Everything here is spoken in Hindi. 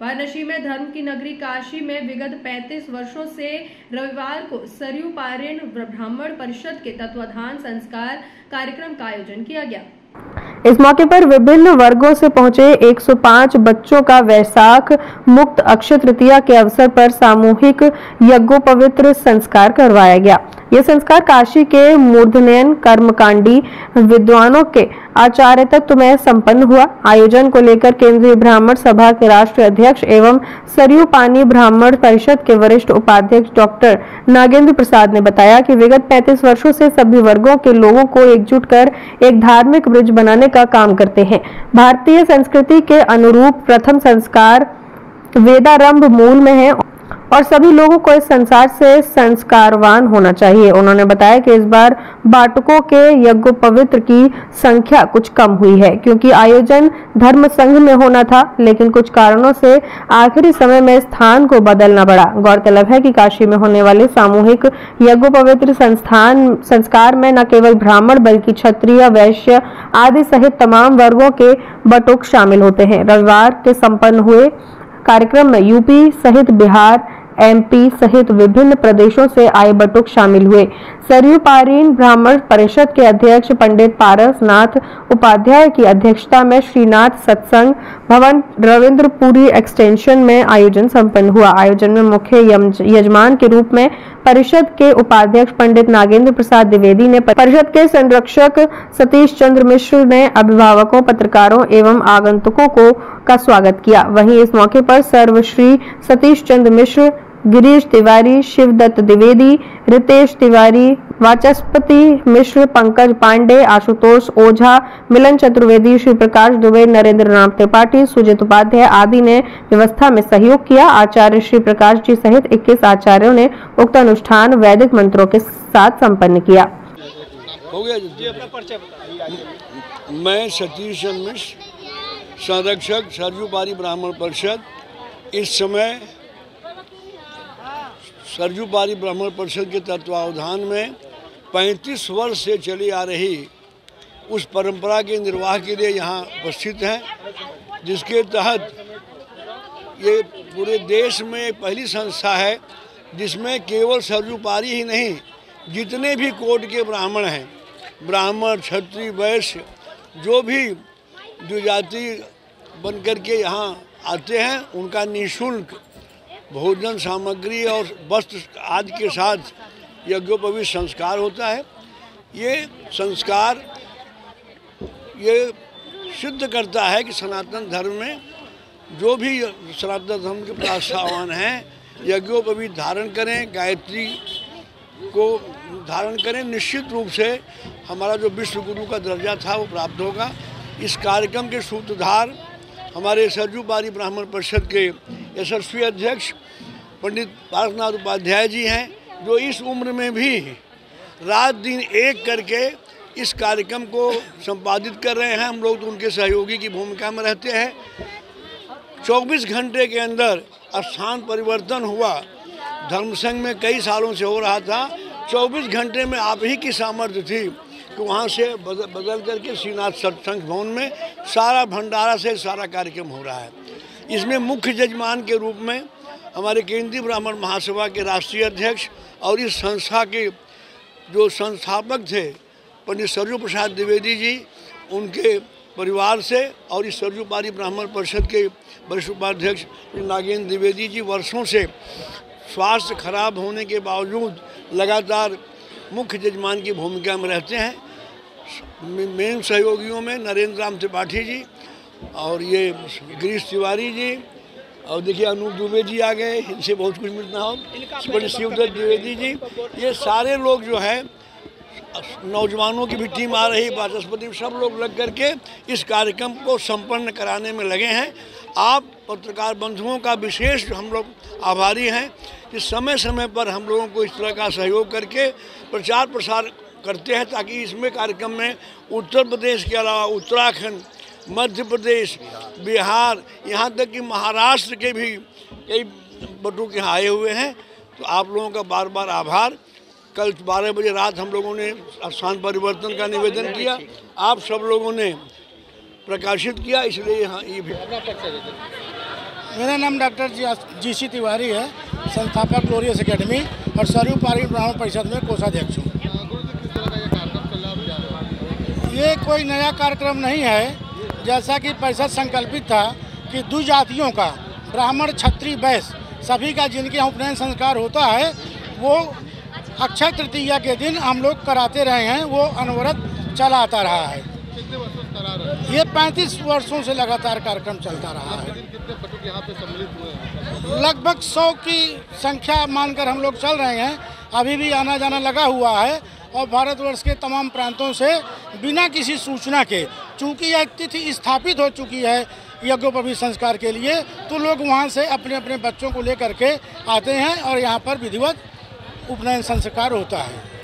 वाराणसी में धर्म की नगरी काशी में विगत 35 वर्षों से रविवार को सरयू पारेण ब्राह्मण परिषद के तत्वाधान संस्कार कार्यक्रम का आयोजन किया गया। इस मौके पर विभिन्न वर्गों से पहुँचे 105 बच्चों का वैसाख, मुक्त अक्षय तृतीया के अवसर पर सामूहिक यज्ञोपवित्र संस्कार करवाया गया। यह संस्कार काशी के मूर्धनयन कर्मकांडी विद्वानों के आचार्य तत्व में संपन्न हुआ। आयोजन को लेकर केंद्रीय ब्राह्मण सभा के राष्ट्रीय अध्यक्ष एवं सरयू पानी ब्राह्मण परिषद के वरिष्ठ उपाध्यक्ष डॉक्टर नागेंद्र प्रसाद ने बताया कि विगत 35 वर्षों से सभी वर्गों के लोगों को एकजुट कर एक धार्मिक ब्रिज बनाने का काम करते हैं। भारतीय संस्कृति के अनुरूप प्रथम संस्कार वेदारंभ मूल में है। और सभी लोगों को इस संसार से संस्कारवान होना चाहिए। उन्होंने बताया कि इस बार बाटकों के यज्ञ पवित्र की संख्या कुछ कम हुई है, क्योंकि आयोजन धर्म संघ में होना था, लेकिन कुछ कारणों से आखिरी समय में स्थान को बदलना पड़ा। गौरतलब है कि काशी में होने वाले सामूहिक यज्ञ पवित्र संस्थान, संस्कार में न केवल ब्राह्मण, बल्कि क्षत्रिय, वैश्य आदि सहित तमाम वर्गों के बटुक शामिल होते हैं। रविवार के संपन्न हुए कार्यक्रम में यूपी सहित बिहार एमपी सहित विभिन्न प्रदेशों से आए बटुक शामिल हुए। सरयू पारीन ब्राह्मण परिषद के अध्यक्ष पंडित पारस नाथ उपाध्याय की अध्यक्षता में श्रीनाथ सत्संग भवन रविंद्रपुरी एक्सटेंशन में आयोजन संपन्न हुआ। आयोजन में मुख्य यजमान के रूप में परिषद के उपाध्यक्ष पंडित नागेंद्र प्रसाद द्विवेदी ने परिषद के संरक्षक सतीश चंद्र मिश्र ने अभिभावकों, पत्रकारों एवं आगंतुकों को का स्वागत किया। वहीं इस मौके पर सर्वश्री सतीश चंद्र मिश्र गिरीश तिवारी शिवदत्त द्विवेदी रितेश तिवारी वाचस्पति मिश्र पंकज पांडे आशुतोष ओझा मिलन चतुर्वेदी श्री प्रकाश दुबे नरेंद्र नाम त्रिपाठी सुजित उपाध्याय आदि ने व्यवस्था में सहयोग किया। आचार्य श्री प्रकाश जी सहित 21 आचार्यों ने उक्त अनुष्ठान वैदिक मंत्रों के साथ संपन्न किया। हो गया जी। अपना परिचय मैं सतीश मिश्र संरक्षक सरजू बारी ब्राह्मण परिषद। इस समय सरजू बारी ब्राह्मण परिषद के तत्वावधान में 35 वर्ष से चली आ रही उस परंपरा के निर्वाह के लिए यहाँ उपस्थित हैं, जिसके तहत ये पूरे देश में पहली संस्था है, जिसमें केवल सरजूपारी ही नहीं, जितने भी कोट के ब्राह्मण हैं, ब्राह्मण, क्षत्रिय, वैश्य, जो भी जो जाति बन कर के यहाँ आते हैं, उनका निःशुल्क भोजन सामग्री और वस्त्र आदि के साथ यज्ञोपवी संस्कार होता है। ये संस्कार ये सिद्ध करता है कि सनातन धर्म में जो भी सनातन धर्म के प्रास्तावान हैं यज्ञोपवी धारण करें, गायत्री को धारण करें। निश्चित रूप से हमारा जो विश्व गुरु का दर्जा था, वो प्राप्त होगा। इस कार्यक्रम के सूत्रधार हमारे सरजू बारी ब्राह्मण परिषद के यशस्वी अध्यक्ष पंडित पारसनाथ उपाध्याय जी हैं, जो इस उम्र में भी रात दिन एक करके इस कार्यक्रम को संपादित कर रहे हैं। हम लोग तो उनके सहयोगी की भूमिका में रहते हैं। 24 घंटे के अंदर स्थान परिवर्तन हुआ। धर्मसंघ में कई सालों से हो रहा था। 24 घंटे में आप ही की सामर्थ्य थी। कि वहाँ से बदल बदल करके श्रीनाथ सत्संग भवन में सारा भंडारा से सारा कार्यक्रम हो रहा है। इसमें मुख्य जजमान के रूप में हमारे केंद्रीय ब्राह्मण महासभा के राष्ट्रीय अध्यक्ष और इस संस्था के जो संस्थापक थे पंडित सरजू प्रसाद द्विवेदी जी, उनके परिवार से और इस सरजू पारी ब्राह्मण परिषद के वरिष्ठ उपाध्यक्ष नागेंद्र द्विवेदी जी वर्षों से स्वास्थ्य खराब होने के बावजूद लगातार मुख्य जजमान की भूमिका में रहते हैं। मेन सहयोगियों में नरेंद्र राम त्रिपाठी जी और ये गिरीश तिवारी जी और देखिए अनूप दुबे जी आ गए इनसे बहुत कुछ मिलना हो। शिवदत्त द्विवेदी जी ये सारे लोग जो है नौजवानों की भी टीम आ रही वाचस्पति सब लोग लग करके इस कार्यक्रम को संपन्न कराने में लगे हैं। आप पत्रकार बंधुओं का विशेष हम लोग आभारी हैं कि समय समय पर हम लोगों को इस तरह का सहयोग करके प्रचार प्रसार करते हैं ताकि इसमें कार्यक्रम में उत्तर प्रदेश के अलावा उत्तराखंड, मध्य प्रदेश, बिहार, यहाँ तक कि महाराष्ट्र के भी कई बटू यहाँ आए हुए हैं। तो आप लोगों का बार बार आभार। कल 12 बजे रात हम लोगों ने स्थान परिवर्तन का निवेदन किया। आप सब लोगों ने प्रकाशित किया, इसलिए यहाँ ये भी मेरा नाम डॉक्टर जी सी तिवारी है, संस्थापक ग्लोरियस एकेडमी, और सरयू पारी ब्राह्मण परिषद में कोषाध्यक्ष हूँ। ये कोई नया कार्यक्रम नहीं है, जैसा कि परिषद संकल्पित था कि दो जातियों का, ब्राह्मण, क्षत्रिय वैश्य सभी का जिनके यहाँ उपनयन संस्कार होता है, वो अक्षय तृतीया के दिन हम लोग कराते रहे हैं, वो अनवरत चला आता रहा है। ये 35 वर्षों से लगातार कार्यक्रम चलता रहा है। लगभग सौ की संख्या मानकर हम लोग चल रहे हैं। अभी भी आना जाना लगा हुआ है और भारतवर्ष के तमाम प्रांतों से बिना किसी सूचना के, चूँकि यह तिथि स्थापित हो चुकी है यज्ञोपवी संस्कार के लिए तो लोग वहाँ से अपने अपने बच्चों को लेकर के आते हैं और यहाँ पर विधिवत उपनयन संस्कार होता है।